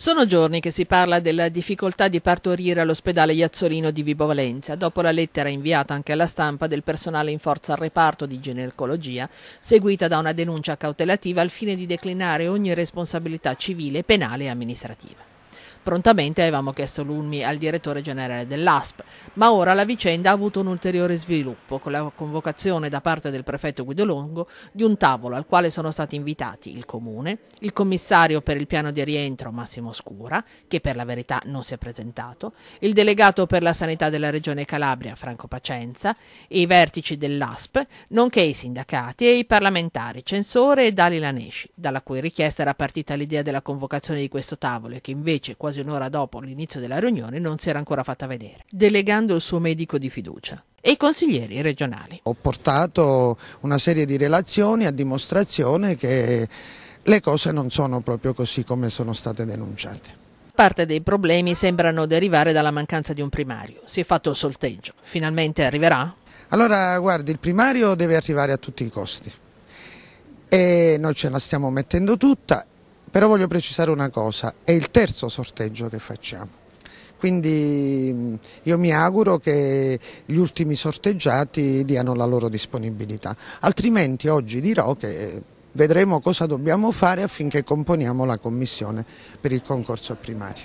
Sono giorni che si parla della difficoltà di partorire all'ospedale Iazzolino di Vibo Valentia, dopo la lettera inviata anche alla stampa del personale in forza al reparto di ginecologia, seguita da una denuncia cautelativa al fine di declinare ogni responsabilità civile, penale e amministrativa. Prontamente avevamo chiesto l'UNMI al direttore generale dell'ASP, ma ora la vicenda ha avuto un ulteriore sviluppo con la convocazione da parte del prefetto Guido Longo di un tavolo al quale sono stati invitati il Comune, il commissario per il piano di rientro Massimo Scura, che per la verità non si è presentato, il delegato per la sanità della regione Calabria Franco Pacenza i vertici dell'ASP, nonché i sindacati e i parlamentari Censore e Dali Lanesci, dalla cui richiesta era partita l'idea della convocazione di questo tavolo e che invece quasi un'ora dopo l'inizio della riunione, non si era ancora fatta vedere, delegando il suo medico di fiducia e i consiglieri regionali. Ho portato una serie di relazioni a dimostrazione che le cose non sono proprio così come sono state denunciate. Parte dei problemi sembrano derivare dalla mancanza di un primario. Si è fatto il sorteggio. Finalmente arriverà? Allora, guardi, il primario deve arrivare a tutti i costi. E noi ce la stiamo mettendo tutta però voglio precisare una cosa, è il terzo sorteggio che facciamo. Quindi io mi auguro che gli ultimi sorteggiati diano la loro disponibilità, altrimenti oggi dirò che vedremo cosa dobbiamo fare affinché componiamo la commissione per il concorso primario.